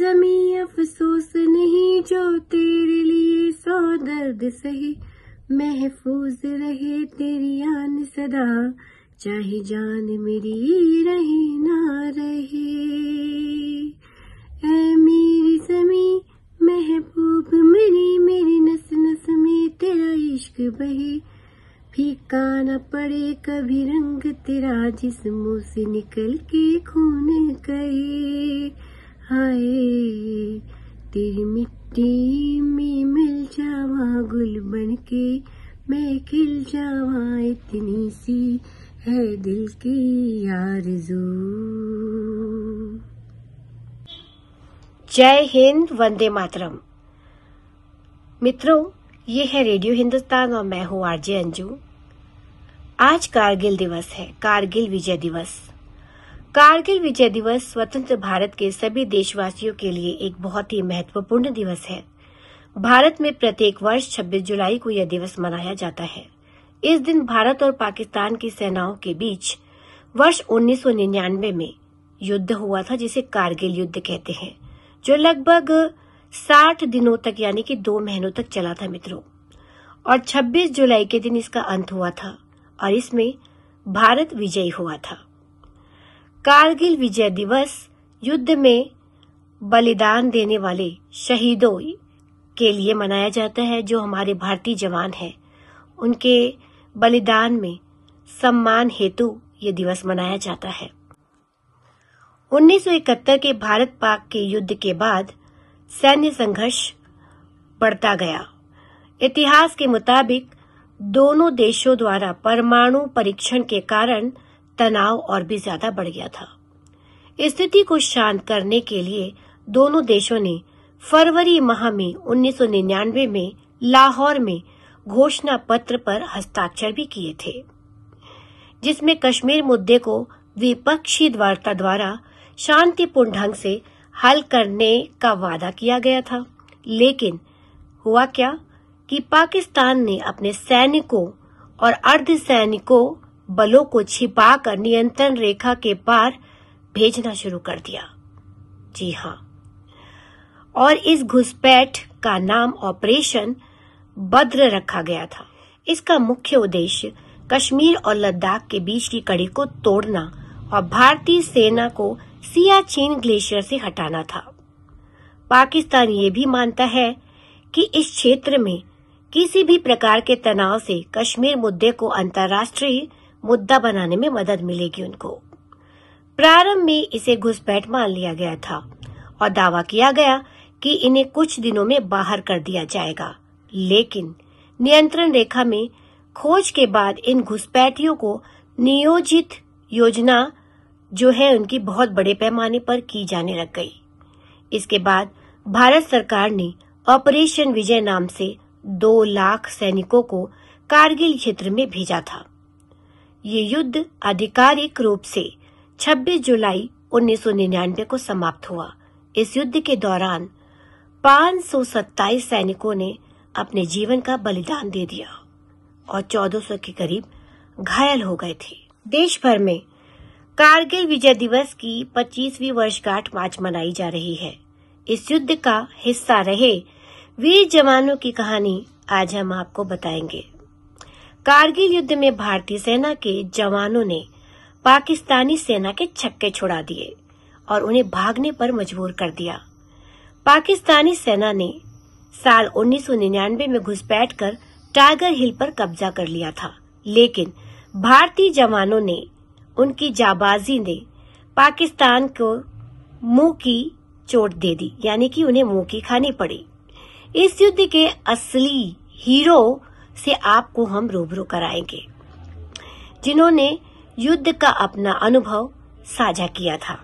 जमी अफसोस नहीं जो तेरे लिए सौ दर्द सही। महफूज रहे तेरी आन सदा, चाहे जान मेरी रहे ना रहे। ऐ मेरी जमी, महबूब मेरी मेरी नस नस में तेरा इश्क बहे। फीका न पड़े कभी रंग तेरा, जिस्मों से निकल के खून कहे। हाय तेरी मिट्टी में मिल जावा गुल बन के मैं खिल जावा इतनी सी है दिल की आरज़ू। जय हिंद, वंदे मातरम। मित्रों, ये है रेडियो हिंदुस्तान और मैं हूँ आरजे अंजू। आज कारगिल दिवस है, कारगिल विजय दिवस। कारगिल विजय दिवस स्वतंत्र भारत के सभी देशवासियों के लिए एक बहुत ही महत्वपूर्ण दिवस है। भारत में प्रत्येक वर्ष 26 जुलाई को यह दिवस मनाया जाता है। इस दिन भारत और पाकिस्तान की सेनाओं के बीच वर्ष 1999 में युद्ध हुआ था, जिसे कारगिल युद्ध कहते हैं, जो लगभग 60 दिनों तक, यानी कि दो महीनों तक चला था मित्रों। और 26 जुलाई के दिन इसका अंत हुआ था और इसमें भारत विजयी हुआ था। कारगिल विजय दिवस युद्ध में बलिदान देने वाले शहीदों के लिए मनाया जाता है, जो हमारे भारतीय जवान हैं। उनके बलिदान में सम्मान हेतु ये दिवस मनाया जाता है। 1971 के भारत पाक के युद्ध के बाद सैन्य संघर्ष बढ़ता गया। इतिहास के मुताबिक दोनों देशों द्वारा परमाणु परीक्षण के कारण तनाव और भी ज़्यादा बढ़ गया था। स्थिति को शांत करने के लिए दोनों देशों ने फरवरी माह में 1999 में लाहौर में घोषणा पत्र पर हस्ताक्षर भी किए थे, जिसमें कश्मीर मुद्दे को द्विपक्षीय वार्ता द्वारा शांतिपूर्ण ढंग से हल करने का वादा किया गया था। लेकिन हुआ क्या कि पाकिस्तान ने अपने सैनिकों और अर्ध सैनिकों बलों को छिपाकर नियंत्रण रेखा के पार भेजना शुरू कर दिया। जी हाँ। और इस घुसपैठ का नाम ऑपरेशन बद्र रखा गया था। इसका मुख्य उद्देश्य कश्मीर और लद्दाख के बीच की कड़ी को तोड़ना और भारतीय सेना को सियाचिन ग्लेशियर से हटाना था। पाकिस्तान ये भी मानता है कि इस क्षेत्र में किसी भी प्रकार के तनाव से कश्मीर मुद्दे को अंतर्राष्ट्रीय मुद्दा बनाने में मदद मिलेगी उनको। प्रारंभ में इसे घुसपैठ मान लिया गया था और दावा किया गया कि इन्हें कुछ दिनों में बाहर कर दिया जाएगा। लेकिन नियंत्रण रेखा में खोज के बाद इन घुसपैठियों को नियोजित योजना जो है उनकी बहुत बड़े पैमाने पर की जाने लग गई। इसके बाद भारत सरकार ने ऑपरेशन विजय नाम से दो लाख सैनिकों को कारगिल क्षेत्र में भेजा था। ये युद्ध आधिकारिक रूप से 26 जुलाई 1999 को समाप्त हुआ। इस युद्ध के दौरान 527 सैनिकों ने अपने जीवन का बलिदान दे दिया और 1400 के करीब घायल हो गए थे। देश भर में कारगिल विजय दिवस की 25वीं वर्षगांठ आज मनाई जा रही है। इस युद्ध का हिस्सा रहे वीर जवानों की कहानी आज हम आपको बताएँगे। कारगिल युद्ध में भारतीय सेना के जवानों ने पाकिस्तानी सेना के छक्के छुड़ा दिए और उन्हें भागने पर मजबूर कर दिया। पाकिस्तानी सेना ने साल 1999 में घुसपैठ कर टाइगर हिल पर कब्जा कर लिया था, लेकिन भारतीय जवानों ने उनकी जाबाजी ने पाकिस्तान को मुँह की चोट दे दी, यानी कि उन्हें मुँह की खानी पड़ी। इस युद्ध के असली हीरो से आपको हम रूबरू कराएँगे। जिन्होंने युद्ध का अपना अनुभव साझा किया था।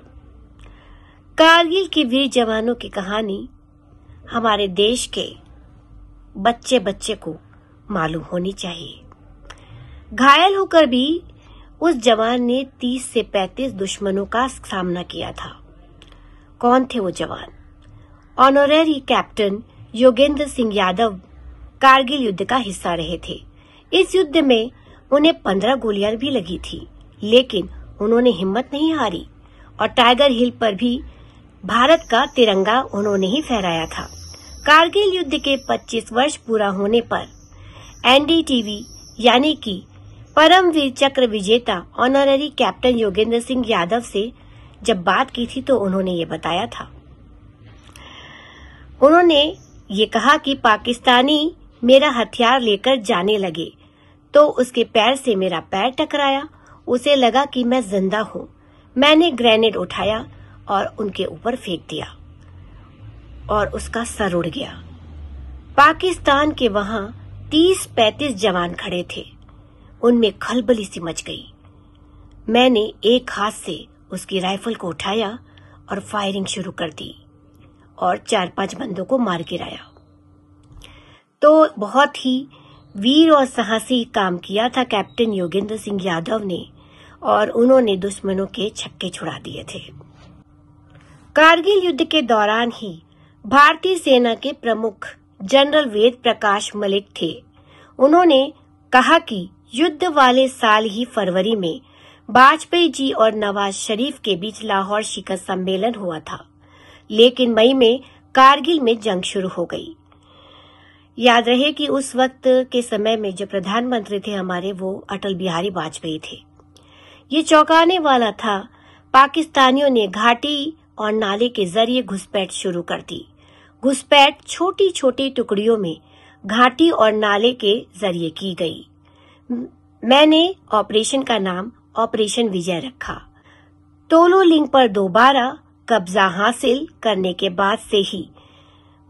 कारगिल के वीर जवानों की कहानी हमारे देश के बच्चे बच्चे को मालूम होनी चाहिए। घायल होकर भी उस जवान ने 30 से 35 दुश्मनों का सामना किया था। कौन थे वो जवान? ऑनोरेरी कैप्टन योगेंद्र सिंह यादव कारगिल युद्ध का हिस्सा रहे थे। इस युद्ध में उन्हें पंद्रह गोलियाँ भी लगी थी, लेकिन उन्होंने हिम्मत नहीं हारी और टाइगर हिल पर भी भारत का तिरंगा उन्होंने ही फहराया था। कारगिल युद्ध के 25 वर्ष पूरा होने पर एनडीटीवी यानी कि परमवीर चक्र विजेता ऑनररी कैप्टन योगेंद्र सिंह यादव से जब बात की थी तो उन्होंने ये बताया था। उन्होंने ये कहा कि पाकिस्तानी मेरा हथियार लेकर जाने लगे। तो उसके पैर से मेरा पैर टकराया। उसे लगा कि मैं ज़िंदा हूँ। मैंने ग्रेनेड उठाया और उनके ऊपर फेंक दिया और उसका सर उड़ गया। पाकिस्तान के वहाँ तीस पैतीस जवान खड़े थे। उनमें खलबली सी मच गई। मैंने एक हाथ से उसकी राइफल को उठाया और फायरिंग शुरू कर दी और चार पाँच बंदों को मार गिराया। तो बहुत ही वीर और साहसी काम किया था कैप्टन योगेंद्र सिंह यादव ने, और उन्होंने दुश्मनों के छक्के छुड़ा दिए थे। कारगिल युद्ध के दौरान ही भारतीय सेना के प्रमुख जनरल वेद प्रकाश मलिक थे। उन्होंने कहा कि युद्ध वाले साल ही फरवरी में वाजपेयी जी और नवाज़ शरीफ के बीच लाहौर शिखर सम्मेलन हुआ था, लेकिन मई में कारगिल में जंग शुरू हो गई। याद रहे कि उस वक्त के समय में जो प्रधानमंत्री थे हमारे, वो अटल बिहारी वाजपेयी थे। ये चौंकाने वाला था, पाकिस्तानियों ने घाटी और नाले के ज़रिए घुसपैठ शुरू कर दी। घुसपैठ छोटी छोटी टुकड़ियों में घाटी और नाले के ज़रिए की गई। मैंने ऑपरेशन का नाम ऑपरेशन विजय रखा। तोलो लिंक पर दोबारा कब्जा हासिल करने के बाद से ही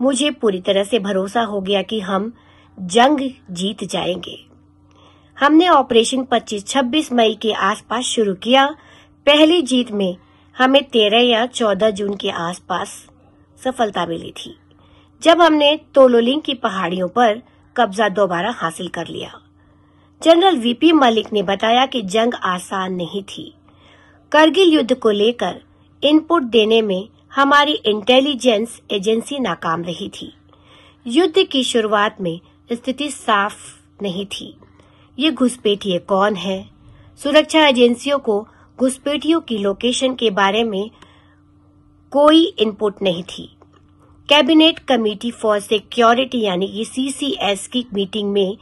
मुझे पूरी तरह से भरोसा हो गया कि हम जंग जीत जाएँगे। हमने ऑपरेशन 25-26 मई के आसपास शुरू किया। पहली जीत में हमें 13 या 14 जून के आसपास सफलता मिली थी, जब हमने तोलोलिंग की पहाड़ियों पर कब्जा दोबारा हासिल कर लिया। जनरल वीपी मलिक ने बताया कि जंग आसान नहीं थी। करगिल युद्ध को लेकर इनपुट देने में हमारी इंटेलिजेंस एजेंसी नाकाम रही थी। युद्ध की शुरुआत में स्थिति साफ़ नहीं थी। ये घुसपैठिए कौन है? सुरक्षा एजेंसियों को घुसपैठियों की लोकेशन के बारे में कोई इनपुट नहीं थी। कैबिनेट कमेटी फॉर सिक्योरिटी यानी कि सीसीएस की मीटिंग में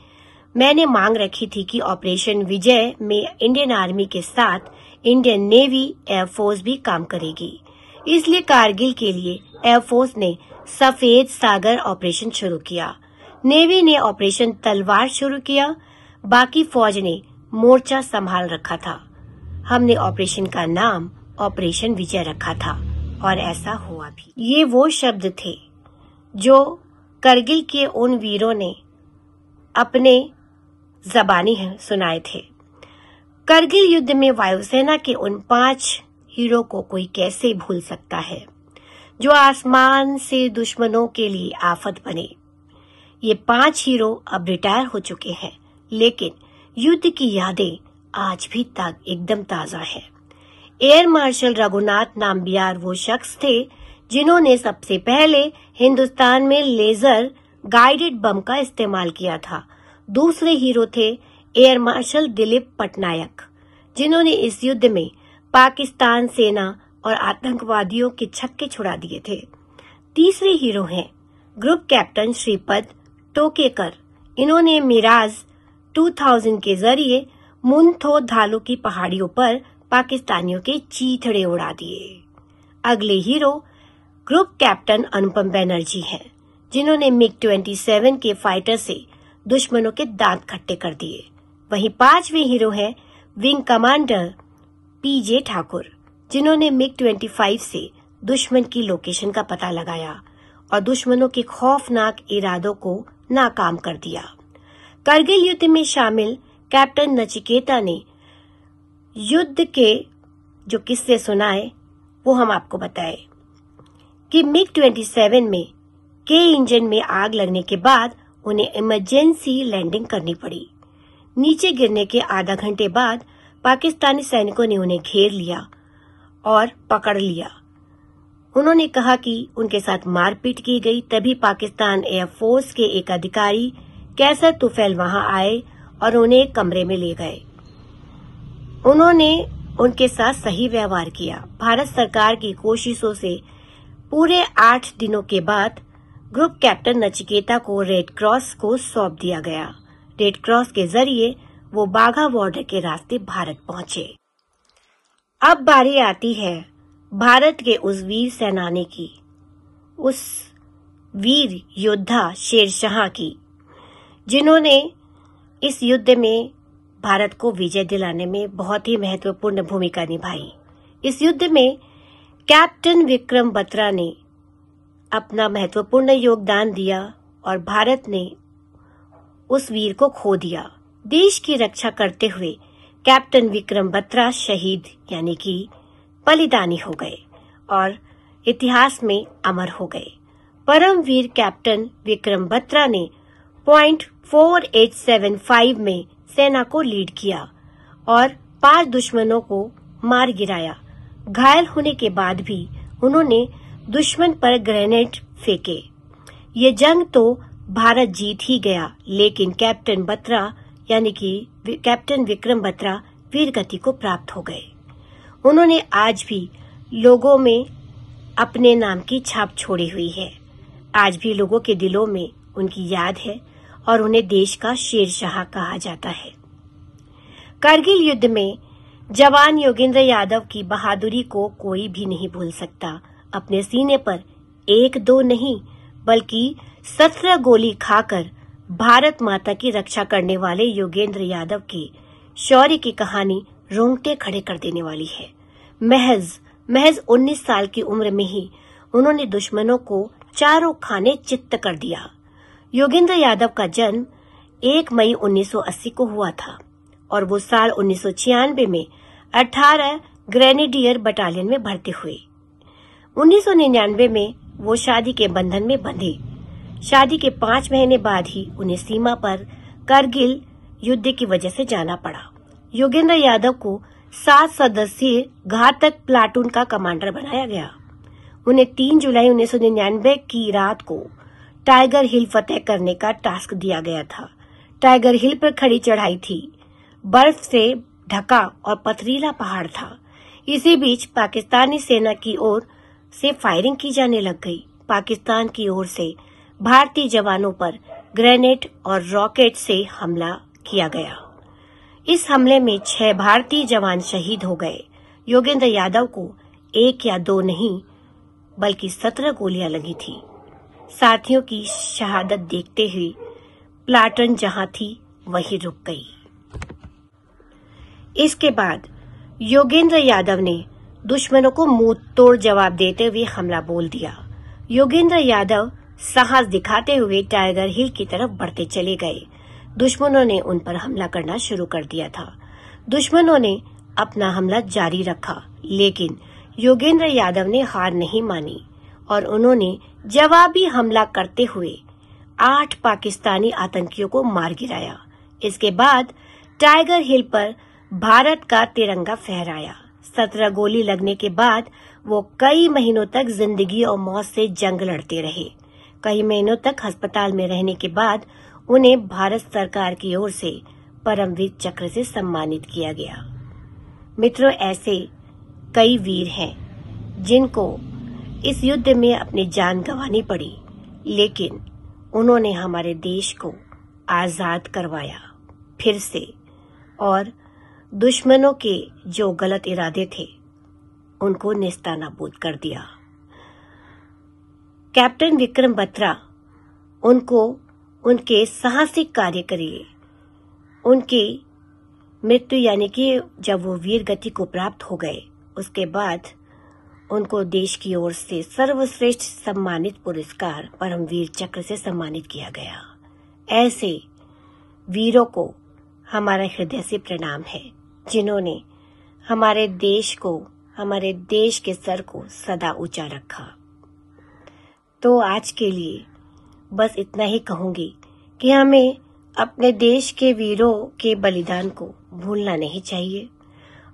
मैंने मांग रखी थी कि ऑपरेशन विजय में इंडियन आर्मी के साथ इंडियन नेवी एयरफोर्स भी काम करेगी। इसलिए कारगिल के लिए एयरफोर्स ने सफ़ेद सागर ऑपरेशन शुरू किया। नेवी ने ऑपरेशन तलवार शुरू किया। बाकी फौज ने मोर्चा संभाल रखा था। हमने ऑपरेशन का नाम ऑपरेशन विजय रखा था और ऐसा हुआ भी। ये वो शब्द थे जो करगिल के उन वीरों ने अपने जबानी सुनाए थे। करगिल युद्ध में वायुसेना के उन पाँच हीरो को कोई कैसे भूल सकता है? जो आसमान से दुश्मनों के लिए आफत बने। ये पाँच हीरो अब रिटायर हो चुके हैं, लेकिन युद्ध की यादें आज भी तक एकदम ताज़ा है। एयर मार्शल रघुनाथ नाम्बियार वो शख्स थे जिन्होंने सबसे पहले हिंदुस्तान में लेजर गाइडेड बम का इस्तेमाल किया था। दूसरे हीरो थे एयर मार्शल दिलीप पटनायक, जिन्होंने इस युद्ध में पाकिस्तान सेना और आतंकवादियों के छक्के छुड़ा दिए थे। तीसरे हीरो हैं, ग्रुप कैप्टन श्रीपद टोकेकर। इन्होंने मिराज 2000 के ज़रिए मुनथो धालो की पहाड़ियों पर पाकिस्तानियों के चीथड़े उड़ा दिए। अगले hero group captain Anupam Banerjee हैं, जिन्होंने मिग 27 के फाइटर से दुश्मनों के दांत खट्टे कर दिए। वहीं पांचवे हीरो हैं, विंग कमांडर पीजे ठाकुर, जिन्होंने मिग 25 से दुश्मन की लोकेशन का पता लगाया और दुश्मनों के खौफनाक इरादों को नाकाम कर दिया। करगिल युद्ध में शामिल कैप्टन नचिकेता ने युद्ध के जो किस्से सुनाए, वो हम आपको बताए कि मिग 27 में के इंजन में आग लगने के बाद उन्हें इमरजेंसी लैंडिंग करनी पड़ी। नीचे गिरने के आधा घंटे बाद पाकिस्तानी सैनिकों ने उन्हें घेर लिया और पकड़ लिया। उन्होंने कहा कि उनके साथ मारपीट की गई, तभी पाकिस्तान एयरफोर्स के एक अधिकारी कैसर तुफैल वहाँ आए और उन्हें एक कमरे में ले गए। उन्होंने उनके साथ सही व्यवहार किया। भारत सरकार की कोशिशों से पूरे आठ दिनों के बाद ग्रुप कैप्टन नचिकेता को रेड क्रॉस को सौंप दिया गया। रेड क्रॉस के ज़रिए वो बाघा बॉर्डर के रास्ते भारत पहुँचे। अब बारी आती है भारत के उस वीर सेनानी की, उस वीर योद्धा शेरशाह की, जिन्होंने इस युद्ध में भारत को विजय दिलाने में बहुत ही महत्वपूर्ण भूमिका निभाई। इस युद्ध में कैप्टन विक्रम बत्रा ने अपना महत्वपूर्ण योगदान दिया और भारत ने उस वीर को खो दिया। देश की रक्षा करते हुए कैप्टन विक्रम बत्रा शहीद, यानी कि बलिदानी हो गए और इतिहास में अमर हो गए। परम वीर कैप्टन विक्रम बत्रा ने point four eight seven five में सेना को लीड किया और पाँच दुश्मनों को मार गिराया। घायल होने के बाद भी उन्होंने दुश्मन पर ग्रेनेड फेंके। ये जंग तो भारत जीत ही गया, लेकिन कैप्टन बत्रा यानी कि कैप्टन विक्रम बत्रा वीर गति को प्राप्त हो गए। उन्होंने आज भी लोगों में अपने नाम की छाप छोड़ी हुई है। आज भी लोगों के दिलों में उनकी याद है और उन्हें देश का शेरशाह कहा जाता है। करगिल युद्ध में जवान योगेंद्र यादव की बहादुरी को कोई भी नहीं भूल सकता। अपने सीने पर एक दो नहीं, बल्कि सत्रह गोली खाकर भारत माता की रक्षा करने वाले योगेंद्र यादव की शौर्य की कहानी रोंगटे खड़े कर देने वाली है। महज महज 19 साल की उम्र में ही उन्होंने दुश्मनों को चारों खाने चित्त कर दिया। योगेंद्र यादव का जन्म 1 मई 1980 को हुआ था और वो साल उन्नीस सौ छियानवे में 18 ग्रेनेडियर बटालियन में भर्ती हुए 1999 में वो शादी के बंधन में बंधे। शादी के पाँच महीने बाद ही उन्हें सीमा पर करगिल युद्ध की वजह से जाना पड़ा। योगेंद्र यादव को सात सदस्यीय घातक प्लाटून का कमांडर बनाया गया। उन्हें 3 जुलाई 1999 की रात को टाइगर हिल फतेह करने का टास्क दिया गया था। टाइगर हिल पर खड़ी चढ़ाई थी। बर्फ़ से ढका और पथरीला पहाड़ था। इसी बीच पाकिस्तानी सेना की ओर से फायरिंग की जाने लग गई। पाकिस्तान की ओर से भारतीय जवानों पर ग्रेनेड और रॉकेट से हमला किया गया। इस हमले में छह भारतीय जवान शहीद हो गए। योगेंद्र यादव को एक या दो नहीं, बल्कि सत्रह गोलियाँ लगी थी। साथियों की शहादत देखते हुए प्लाटन जहाँ थी, वहीं रुक गई। इसके बाद योगेंद्र यादव ने दुश्मनों को मुँह तोड़ जवाब देते हुए हमला बोल दिया। योगेंद्र यादव साहस दिखाते हुए टाइगर हिल की तरफ़ बढ़ते चले गए। दुश्मनों ने उन पर हमला करना शुरू कर दिया था। दुश्मनों ने अपना हमला जारी रखा, लेकिन योगेंद्र यादव ने हार नहीं मानी और उन्होंने जवाबी हमला करते हुए आठ पाकिस्तानी आतंकियों को मार गिराया। इसके बाद टाइगर हिल पर भारत का तिरंगा फहराया। सत्रह गोली लगने के बाद वो कई महीनों तक ज़िंदगी और मौत से जंग लड़ते रहे। कई महीनों तक अस्पताल में रहने के बाद उन्हें भारत सरकार की ओर से परमवीर चक्र से सम्मानित किया गया। मित्रों, ऐसे कई वीर हैं जिनको इस युद्ध में अपनी जान गंवानी पड़ी, लेकिन उन्होंने हमारे देश को आज़ाद करवाया फिर से और दुश्मनों के जो गलत इरादे थे, उनको निस्तानाबूद कर दिया। कैप्टन विक्रम बत्रा उनको उनके साहसिक कार्य करिए। उनकी मृत्यु यानी कि जब वो वीर गति को प्राप्त हो गए, उसके बाद उनको देश की ओर से सर्वश्रेष्ठ सम्मानित पुरस्कार परमवीर चक्र से सम्मानित किया गया। ऐसे वीरों को हमारा हृदय से प्रणाम है, जिन्होंने हमारे देश को, हमारे देश के सर को सदा ऊँचा रखा। तो आज के लिए बस इतना ही कहूँगी कि हमें अपने देश के वीरों के बलिदान को भूलना नहीं चाहिए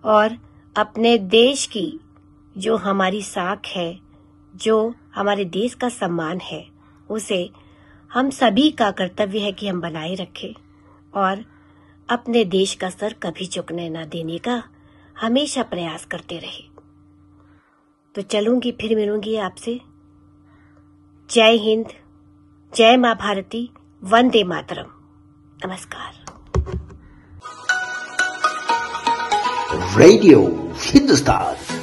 और अपने देश की जो हमारी साख है, जो हमारे देश का सम्मान है, उसे हम सभी का कर्तव्य है कि हम बनाए रखें और अपने देश का सर कभी झुकने न देने का हमेशा प्रयास करते रहे। तो चलूँगी, फिर मिलूँगी आपसे। जय हिंद जय माँ भारती वंदे मातरम। नमस्कार। Radio Hindustan